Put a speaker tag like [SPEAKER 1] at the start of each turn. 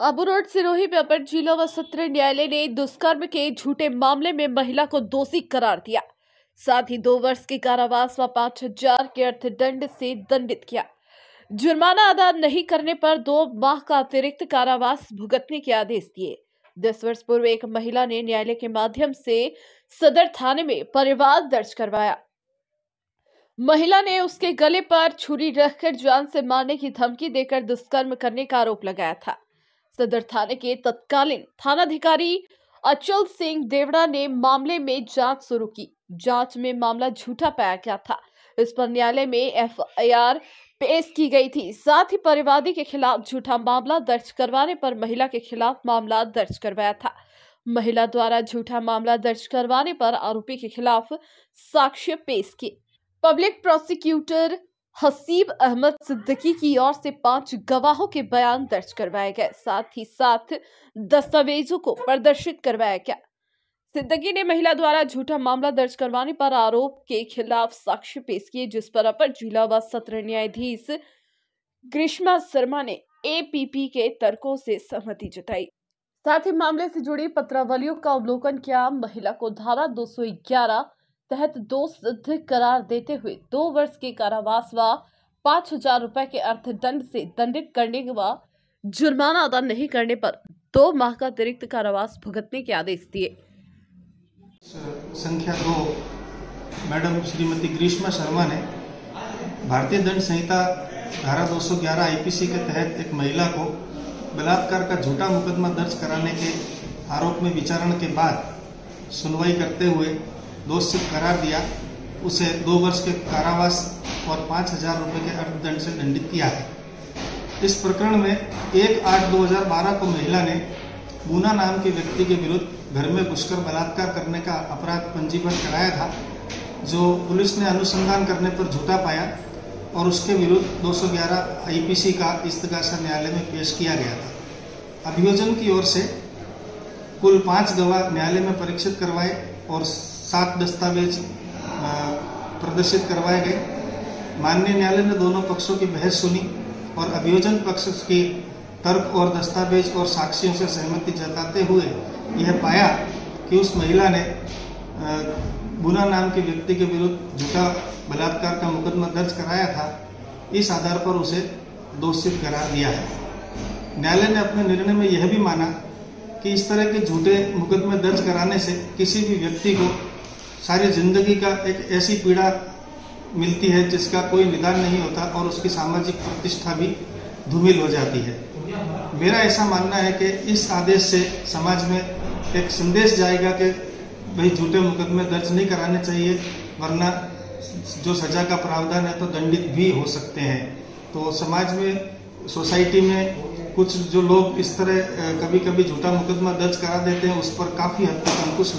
[SPEAKER 1] Abu road Sirohi में अपर जिला व सत्र न्यायालय ने दुष्कर्म के झूठे मामले में महिला को दोषी करार दिया। साथ ही दो वर्ष के कारावास व पाँच हज़ार के अर्थदंड से दंडित किया। जुर्माना अदा नहीं करने पर दो माह का अतिरिक्त कारावास भुगतने के आदेश दिए। दस वर्ष पूर्व एक महिला ने न्यायालय के माध्यम से सदर थाने में परिवार दर्ज करवाया। महिला ने उसके गले पर छुरी रखकर जान से मारने की धमकी देकर दुष्कर्म करने का आरोप लगाया था। सदर थाने के तत्कालीन थानाधिकारी अचल सिंह देवड़ा ने मामले में जाँच शुरू की। जाँच में मामला झूठा पाया गया था। इस पर न्यायालय में एफआईआर पेश की गई थी। साथ ही परिवादी के खिलाफ झूठा मामला दर्ज करवाने पर महिला के खिलाफ मामला दर्ज करवाया था। महिला द्वारा झूठा मामला दर्ज करवाने पर आरोपी के खिलाफ साक्ष्य पेश किए। पब्लिक प्रोसिक्यूटर हसीब अहमद सिद्दीकी की ओर से पाँच गवाहों के बयान दर्ज करवाए गए, साथ ही साथ दस्तावेजों को प्रदर्शित करवाया गया। सिद्दीकी ने महिला द्वारा झूठा मामला दर्ज करवाने पर आरोप के खिलाफ साक्ष्य पेश किए, जिस पर अपर जिला व सत्र न्यायाधीश ग्रीष्मा शर्मा ने एपीपी के तर्कों से सहमति जताई। साथ ही मामले से जुड़ी पत्रावलियों का अवलोकन किया, महिला को धारा 211 तहत दो सिद्ध करार देते हुए दो वर्ष के कारावास व पाँच हज़ार रूपए के अर्थदंड से दंडित करने व जुर्माना अदा नहीं करने पर दो माह का अतिरिक्त कारावास भुगतने के आदेश दिए।
[SPEAKER 2] संख्या दो, मैडम श्रीमती ग्रीष्मा शर्मा ने भारतीय दंड संहिता धारा 211 आईपीसी के तहत एक महिला को बलात्कार का झूठा मुकदमा दर्ज कराने के आरोप में विचारण के बाद सुनवाई करते हुए दोषी करार दिया, उसे दो वर्ष के कारावास और पाँच हज़ार रूपए के अर्थदंड से दंडित किया है। इस प्रकरण में एक आठ दो हज़ार बारह को महिला ने बूना नाम के व्यक्ति के विरुद्ध घर में घुसकर बलात्कार करने का अपराध पंजीबद्ध कराया था, जो पुलिस ने अनुसंधान करने पर झूठा पाया और उसके विरुद्ध 211 आईपीसी का इस्तगासा न्यायालय में पेश किया गया था। अभियोजन की ओर से कुल पाँच गवाह न्यायालय में परीक्षित करवाए और सात दस्तावेज़ प्रदर्शित करवाए गए। माननीय न्यायालय ने दोनों पक्षों की बहस सुनी और अभियोजन पक्ष के तर्क और दस्तावेज़ और साक्षियों से सहमति जताते हुए यह पाया कि उस महिला ने बुना नाम के व्यक्ति के विरुद्ध झूठा बलात्कार का मुकदमा दर्ज कराया था। इस आधार पर उसे दोषित करार दिया है। न्यायालय ने अपने निर्णय में यह भी माना कि इस तरह के झूठे मुकदमे दर्ज कराने से किसी भी व्यक्ति को सारी ज़िंदगी का एक ऐसी पीड़ा मिलती है जिसका कोई निदान नहीं होता और उसकी सामाजिक प्रतिष्ठा भी धूमिल हो जाती है। मेरा ऐसा मानना है कि इस आदेश से समाज में एक संदेश जाएगा कि भाई झूठे मुकदमे दर्ज नहीं कराने चाहिए, वरना जो सजा का प्रावधान है तो दंडित भी हो सकते हैं। तो समाज में, सोसाइटी में कुछ जो लोग इस तरह कभी कभी झूठा मुकदमा दर्ज करा देते हैं, उस पर काफ़ी हद तक अंकुश